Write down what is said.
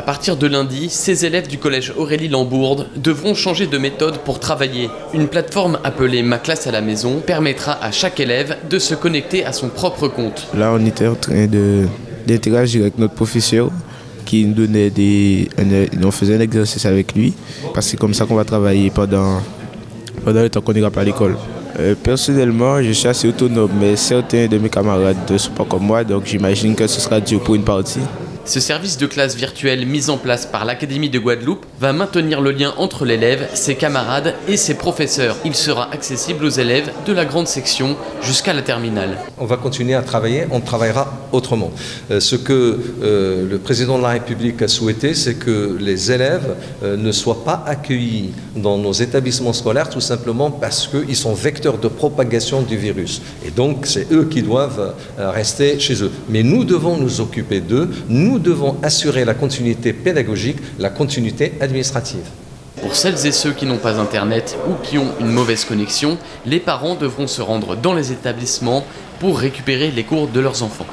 À partir de lundi, ces élèves du collège Aurélie Lambourde devront changer de méthode pour travailler. Une plateforme appelée Ma classe à la maison permettra à chaque élève de se connecter à son propre compte. Là, on était en train d'interagir avec notre professeur qui nous donnait des. Faisait un exercice avec lui parce que c'est comme ça qu'on va travailler pendant, pendant le temps qu'on n'ira pas à l'école. Euh, personnellement, je suis assez autonome, mais certains de mes camarades ne sont pas comme moi, donc j'imagine que ce sera dur pour une partie. Ce service de classe virtuelle mis en place par l'Académie de Guadeloupe va maintenir le lien entre l'élève, ses camarades et ses professeurs. Il sera accessible aux élèves de la grande section jusqu'à la terminale. On va continuer à travailler, on travaillera autrement. Euh, ce que euh, le président de la République a souhaité, c'est que les élèves euh, ne soient pas accueillis dans nos établissements scolaires tout simplement parce qu'ils sont vecteurs de propagation du virus. Et donc, c'est eux qui doivent rester chez eux. Mais nous devons nous occuper d'eux. Devons assurer la continuité pédagogique, la continuité administrative. Pour celles et ceux qui n'ont pas Internet ou qui ont une mauvaise connexion, les parents devront se rendre dans les établissements pour récupérer les cours de leurs enfants.